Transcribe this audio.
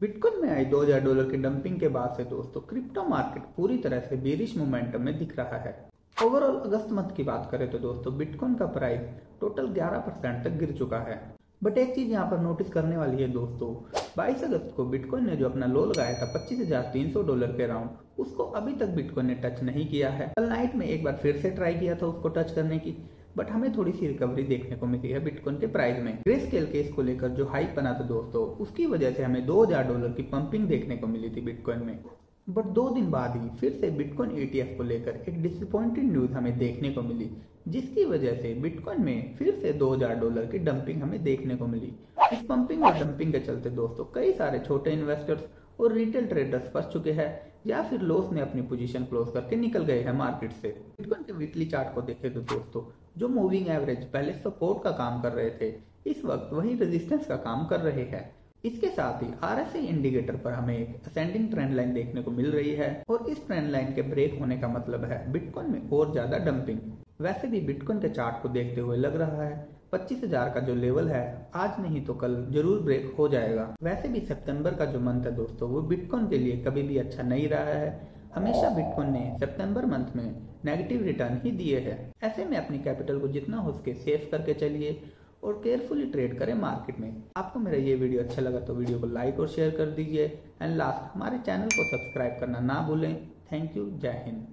Bitcoin में आई 2000 dollar की dumping के बाद से दोस्तों क्रिप्टो मार्केट पूरी तरह से बेरिश मोमेंटम में दिख रहा है। ओवरऑल अगस्त मंथ की बात करें तो दोस्तों बिटकॉइन का प्राइस टोटल 11 परसेंट तक गिर चुका है। बट एक चीज़ यहाँ पर नोटिस करने वाली है दोस्तों 22 अगस्त को बिटकॉइन ने जो अपना लो लगाया था पच्चीस डॉलर के राउंड, उसको अभी तक बिटकॉइन ने टच नहीं किया है। कल नाइट में एक बार फिर से ट्राई किया था उसको टच करने की। बट हमें थोड़ी सी रिकवरी देखने को मिली है बिटकॉइन के प्राइस में। ग्रे स्केल केस को लेकर जो हाइप बना था दोस्तों, उसकी वजह से हमें 2000 डॉलर की पंपिंग देखने को मिली थी बिटकॉइन में। बट दो दिन बाद ही फिर से बिटकॉइन एटीएफ को लेकर एक डिसअपॉइंटेड न्यूज़ हमें देखने को मिली, जिसकी वजह से बिटकॉइन में फिर से 2000 डॉलर की डंपिंग हमें देखने को मिली। इस पंपिंग और डंपिंग के चलते दोस्तों, कई सारे छोटे इन्वेस्टर्स और रिटेल ट्रेडर्स फंस चुके हैं, या फिर लॉस ने अपनी पोजीशन क्लोज करके निकल गए हैं मार्केट से। बिटकॉइन के वीकली चार्ट को देखें तो दोस्तों, जो मूविंग एवरेज पहले सपोर्ट का काम कर रहे थे, इस वक्त वही रेजिस्टेंस का काम कर रहे हैं। इसके साथ ही आर एस इंडिकेटर पर हमें एक असेंडिंग ट्रेंड लाइन देखने को मिल रही है और इस ट्रेंड लाइन के ब्रेक होने का मतलब है बिटकॉइन में और ज़्यादा डंपिंग वैसे भी बिटकॉइन के चार्ट को देखते हुए लग रहा है, पच्चीस हज़ार का जो लेवल है, आज नहीं तो कल ज़रूर ब्रेक हो जाएगा। वैसे भी सितंबर का जो मंथ है दोस्तों, वो बिटकॉइन के लिए कभी भी अच्छा नहीं रहा है। हमेशा बिटकॉइन ने सितंबर मंथ में नेगेटिव रिटर्न ही दिए हैं। ऐसे में अपनी कैपिटल को जितना हो सके सेव करके चलिए और केयरफुली ट्रेड करें मार्केट में। आपको मेरा ये वीडियो अच्छा लगा तो वीडियो को लाइक और शेयर कर दीजिए। एंड लास्ट हमारे चैनल को सब्सक्राइब करना ना भूलें। थैंक यू जय हिंद